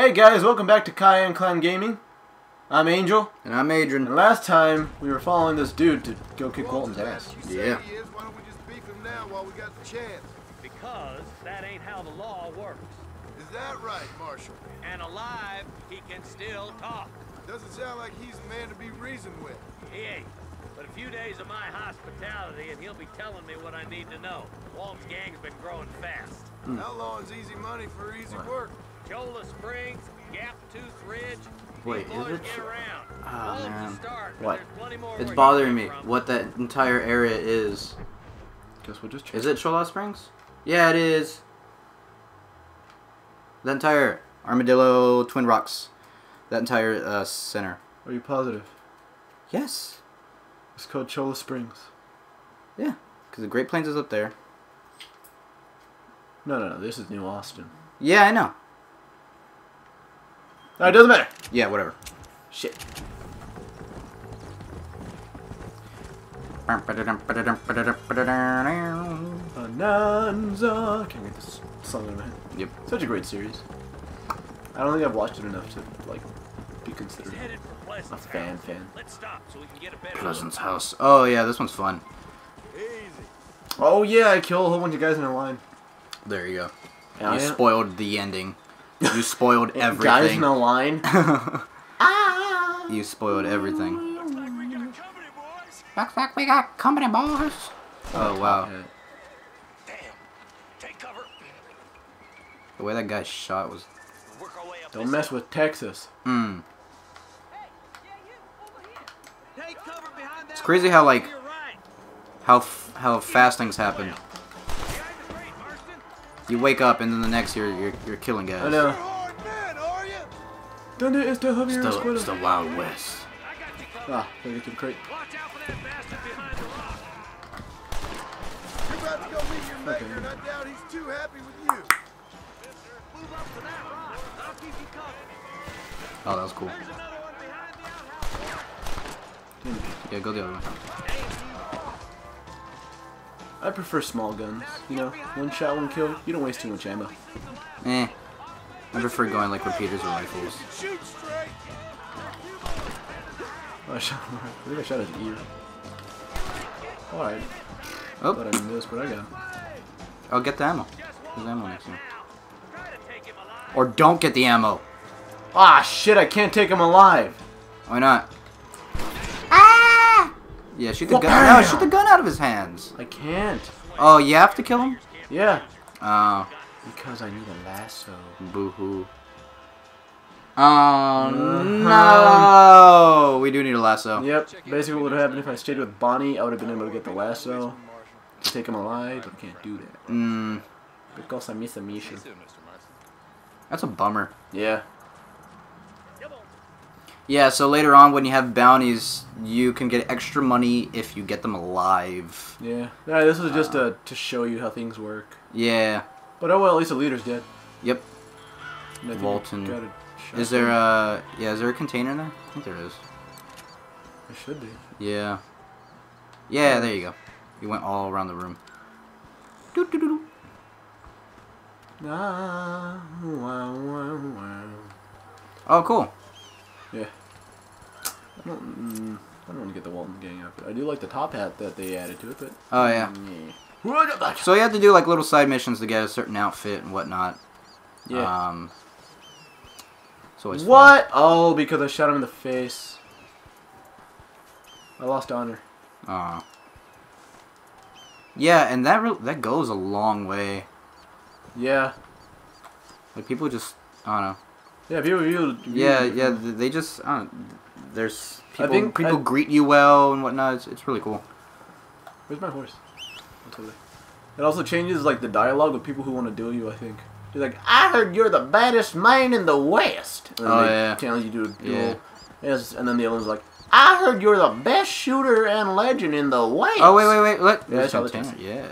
Hey guys, welcome back to Cayenne Clan Gaming. I'm Angel, And I'm and Adrian. last time we were following this dude to go kick Walton's ass. Yeah. Is, Why don't we just beef him now while we got the chance? Because that ain't how the law works. Is that right, Marshal? And alive, he can still talk. Doesn't sound like he's a man to be reasoned with. He ain't. But a few days of my hospitality, and he'll be telling me what I need to know. Walt's gang's been growing fast. Outlawing's easy money for easy work. Cholla Springs, Gap Tooth Ridge. Wait, is it get Cho- around. Ah, Walt's the man. start, What? there's plenty more It's bothering me from. what that entire area is. Guess we'll just check. Is it Cholla Springs? Yeah, it is. The entire Armadillo Twin Rocks. That entire uh, center. Are you positive? Yes. It's called Cholla Springs. Yeah. Because the Great Plains is up there. No, no, no. This is New Austin. Yeah, I know. No, it doesn't matter. Yeah, whatever. Shit. Ananza. Can't get this song in my head. Yep. Such a great series. I don't think I've watched it enough to like be considered a fan fan. Let's stop so we can get a better Pleasance house. Oh, yeah, this one's fun. Easy. Oh yeah, I killed a whole bunch of guys in a line. There you go. Yeah, you yeah. spoiled the ending. You spoiled everything. Guys in everything. a line. Ah! you spoiled everything. Looks like we got company, boys. Looks like we got company, boys. Oh, wow. Yeah. Damn. Take cover. The way that guy shot was. Work our Don't mess with Texas. Take cover behind that It's crazy how, like, to your right. how f- how fast things happen. You wake up and then the next year you're you're killing guys. I know. You're a hard man, are you? Donde está Javier Still, Escuella? still Wild West. I got you. Ah, gotta get to the crate. Watch out for that bastard behind the rock. You're about to go meet your maker, and I doubt he's too happy with you. Mister, move up to that rock. I'll keep you covered. Oh, that was cool. There's another one behind the outhouse. Yeah, go the other way. I prefer small guns. You know, one shot, one kill. You don't waste too much ammo. Eh. I prefer going like repeaters or rifles. Oh, I shot. I think I shot his ear. All right. Oh, Thought I missed, but I got him. I'll get the ammo. There's ammo next to me. Try to take him alive. Or don't get the ammo. Ah, shit! I can't take him alive. Why not? Ah! Yeah, shoot the Well, gun. No, shoot the gun out of his hands. I can't. Oh, you have to kill him? Yeah. Oh, Because I need a lasso. boo hoo. Oh Uh-huh. no! We do need a lasso. Yep. Basically, what would have happened if I stayed with Bonnie, I would have been able to get the lasso to take him alive, but I can't do that Mm, because I miss a mission. that's a bummer. Yeah. Yeah, so later on when you have bounties, you can get extra money if you get them alive. Yeah. Yeah. This was just uh, to show you how things work. Yeah. But oh well, at least the leader's dead. Yep. And I think Walton. we got a Is there a yeah? Is there a container there? I think there is. There should be. Yeah. Yeah, there you go. You went all around the room. Doo -doo -doo -doo. Ah, wow, wow, wow. Oh, cool. Yeah. I don't. Mm, I don't want to get the Walton Gang outfit. I do like the top hat that they added to it, but. Oh yeah. Yeah. So you have to do like little side missions to get a certain outfit and whatnot. Yeah. Um. So it's what? Oh, because I shot him in the face. I lost honor. Aw. Yeah, and that that goes a long way. Yeah. Like people just I don't know. Yeah. People. people Yeah, yeah. They just I don't. There's I people. think people I- greet you well and whatnot. It's, it's really cool. Where's my horse? Totally. It also changes like the dialogue with people who want to duel you. I think. He's like, I heard you're the baddest man in the West. And Oh, they yeah. Challenge you to a duel. Yeah. Yes, and then the other one's like, I heard you're the best shooter and legend in the West. Oh wait, wait, wait. Look. Yeah, There's I saw the container. Yeah.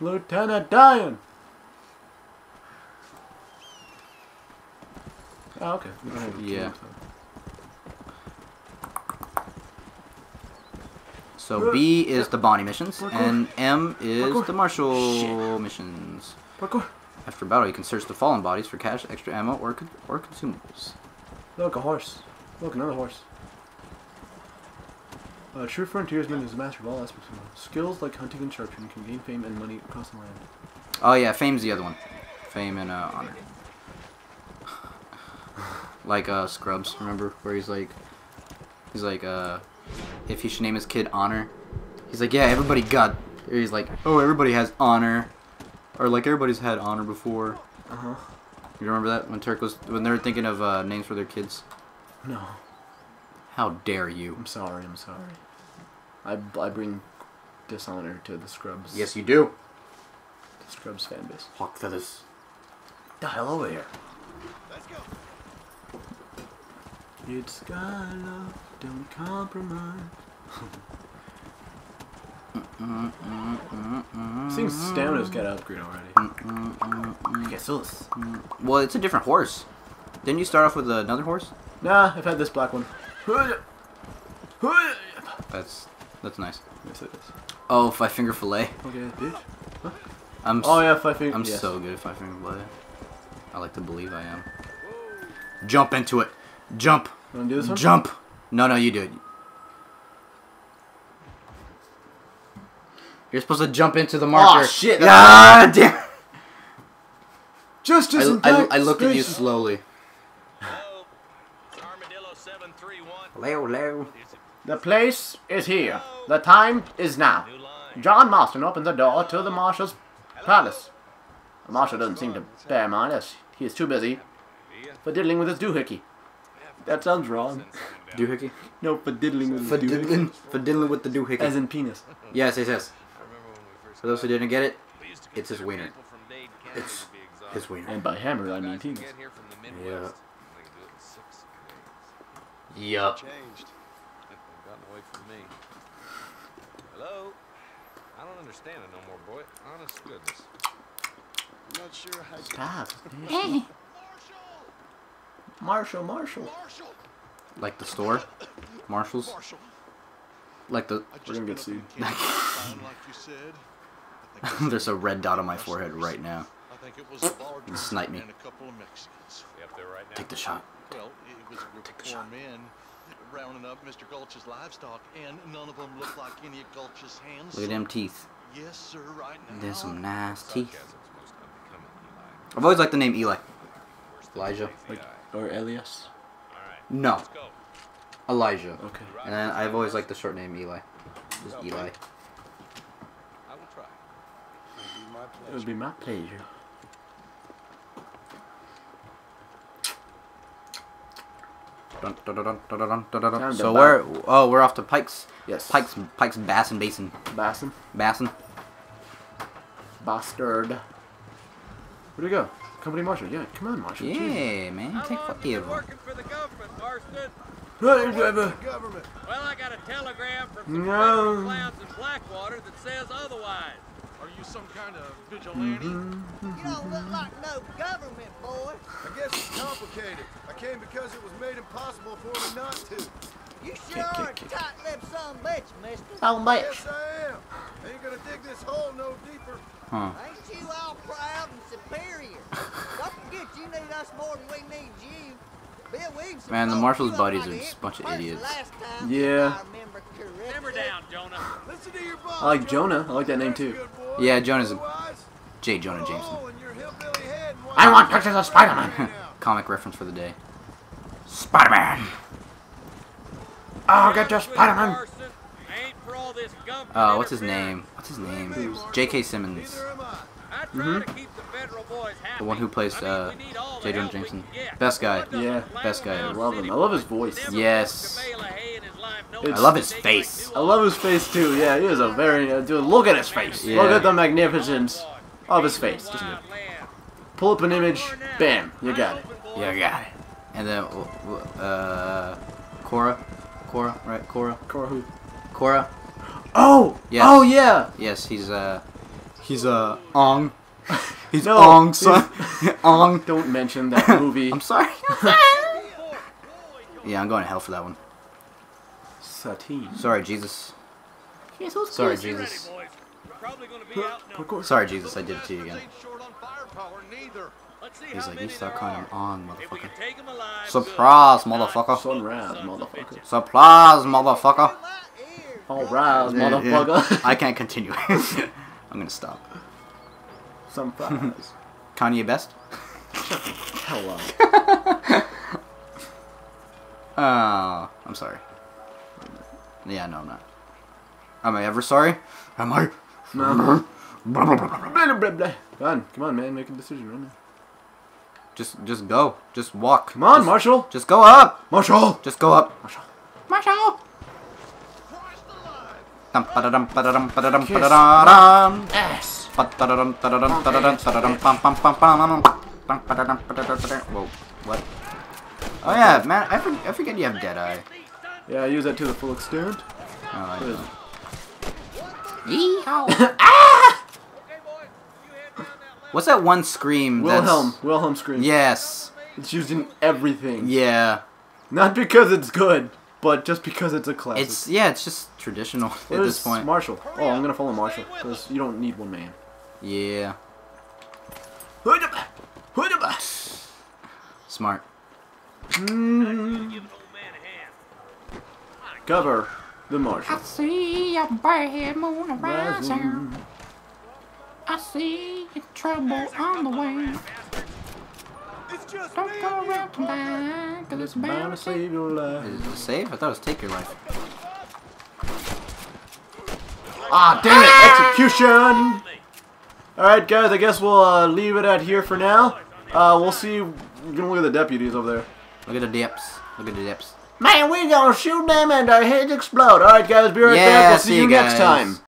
Lieutenant Diane. Oh, okay. We don't have to Yeah. kill him, So B is the Bonnie missions, Parkour. and M is Parkour. the Marshall Shit. missions. Parkour. After battle, you can search the fallen bodies for cash, extra ammo, or or consumables. Look, a horse. Look, another horse. A true frontiersman is a master of all aspects of life. Skills like hunting and sharpshooting can gain fame and money across the land. Oh yeah, fame's the other one. Fame and uh, honor. like uh, Scrubs, remember where he's like, he's like, uh, if he should name his kid Honor, he's like, yeah, everybody got. or He's like, oh, everybody has honor, or like everybody's had honor before. Uh huh. You remember that when Turk was when they were thinking of uh, names for their kids? No, How dare you? I'm sorry. I'm sorry. I, I bring dishonor to the Scrubs. Yes, you do. The Scrubs fan base. Hawk feathers. The hell over here. Let's go. It's love, don't compromise. Seems stamina's got to upgrade already. Guess this. Well, it's a different horse. Didn't you start off with another horse? Nah, I've had this black one. Yes, That's that's nice. it is. Oh, five finger fillet. Okay, bitch. I'm Oh yeah, five fingers. I'm yes. so good at five finger fillet. I like to believe I am. Jump into it. Jump. Wanna do this one? Jump. No, no, you do it. You're supposed to jump into the marker. Oh, shit, Ah, damn. Justice I, I, I look at you slowly. Hello, it's Armadillo 731. Leo, Leo. The place is here. The time is now. John Marston opens the door to the marshal's palace. The marshal doesn't seem to bear mind as he is too busy for diddling with his doohickey. That sounds wrong. Doohickey? No, for diddling with For his doohickey. diddling, for diddling with the doohickey. As in penis. yes, yes, yes. I remember when we first For those who didn't get it, We used to It's his wiener. people from Dade County It's to be exotic. his wiener. And by hammer, I mean Guys who penis. get here from the Midwest, Yeah. they can do it in six days. Yup. Changed. They've gotten away from me. Hello? I don't understand it no more, boy. Honest goodness. I'm not sure how you... Stop. Marshall, Marshall. Like the store? Marshalls? Like the... We're gonna get sued. There's a red dot on my forehead right now. Snipe me. Take the shot. Well, it was four men rounding up Mr. Gulch's livestock, and none of them looked like any of Gulch's hands. Look at them teeth. Yes, sir, right now. There's some nice teeth. I've always liked the name Eli. Elijah. Like, or Elias? Right. No. Elijah. Okay. And I've always liked the short name Eli. Just. Eli. I will try. It would be my pleasure. Dun, dun, dun, so we're oh we're off to Pikes. Yes. Pikes Pikes Bass and Basin. Bassin. Bassin. Bastard. Where'd he go? Company Marshal. Yeah, come on, Marshal. Yeah, man, How take long fuck you you. been working for the government, Marston? Jesus. The government. Well, I got a telegram from some No. federal clowns in Blackwater that says otherwise. Are you some kind of vigilante? Mm-hmm. You don't look like no government boy. I guess it's complicated. I came because it was made impossible for me not to. You sure are a kick, kick. tight-lipped son of a bitch, mister. Oh, Yes, I am. Ain't gonna dig this hole no deeper. Huh. Ain't you all proud and superior? you need us more than we need you. Man, the Marshall's buddies are just a bunch of idiots. Yeah. I like Jonah. I like that name too. Yeah, Jonah's a J. Jonah Jameson. I want pictures of Spider-Man. Comic reference for the day. Spider-Man. I'll get your Spider-Man. Oh, what's his name? What's his name? J.K. Simmons. Neither am I. I to keep the federal boys happy. The one who plays, I mean, uh, we need all the J. Jonah help we Jameson. Best guy. Yeah, best guy. I love him. I love his voice. Yes. worked a bale of hay in his life, no It's- I love his face. I love his face too. Yeah, he is a very uh, dude. Look at his face. Look at the magnificence of his face. Just pull up an image. Bam, you got it. Yeah, I got it. And then, uh, Cora, Cora, right? Cora, Cora who? Cora. Oh. Yes. Oh yeah. Yes, he's uh, He's a uh, Ong. he's no, Ong son. Ong. Don't mention that movie. I'm sorry. yeah, I'm going to hell for that one. Satine. Sorry, Jesus. Sorry, Jesus. Sorry, Jesus, I did it to you again. He's like, you start calling him on, motherfucker. Surprise, motherfucker. surprise motherfucker. Surprise, motherfucker. All right, motherfucker. I can't continue. I'm gonna stop. Some fries. Kanye best? Hello. Oh, uh, I'm sorry. Yeah, no, I'm not. Am I ever sorry? Am I? No. on, come on, man. Make a decision right now. Just, just go. Just walk. Come on, just, Marshall. Just go up. Marshall. Just go up. Marshall. Marshall. Dum. Ass. Pam, pam, pam, pam. Whoa, what? Oh yeah, man, I, for- I forget you have Deadeye. Yeah, I use that to the full extent. Oh, I What is know. Yeehaw. Okay, boys, you head down that What's that one scream that's... Wilhelm. Wilhelm scream. Yes. It's used in everything. Yeah. Not because it's good, but just because it's a classic. It's, yeah, it's just traditional at this point. Marshall. Oh, I'm gonna follow Marshall because you don't need one man. Yeah. Hoodaba! Hoodaba! Smart. Give an old man a hand. Cover the Marshall. I see a bad moon Rising. I see trouble on the way. It's just Don't go and you, around cause it's Bound to save. your life. Is it save? I thought it was take your life. Ah, damn it! Execution! Alright, guys, I guess we'll uh, leave it at here for now. Uh, we'll see. We're gonna look at the deputies over there. Look at the dips. Look at the dips. Man, we gonna shoot them and our heads explode. Alright, guys, be right Yeah, back. We'll see see you you next time.